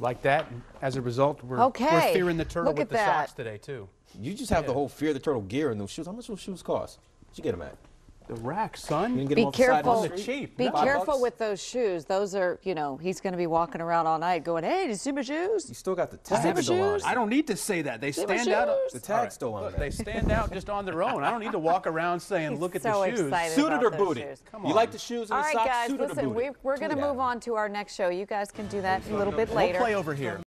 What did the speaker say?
like that. And as a result, we're, Okay, we're fearing the turtle look with the that. socks today too. You just have the whole fear of the turtle gear in those shoes. How much those shoes cost? Did you get them at? The rack, son. didn't get Be them the careful. the the cheap. Be Five careful bucks? with those shoes. Those are, you know, he's going to be walking around all night going, hey, did you see my shoes? You still got the see tag still on. shoes? I don't need to say that. They See stand out. The tag's still on Look, they stand out just on their own. I don't need to walk around saying, He's "Look at so the shoes." excited. Suited or those booty? shoes. Come You like the shoes and All the right, socks? guys, Suited or listen, we're, we're going to move on to our next show. You guys can do that a little bit later. We'll later. play over here.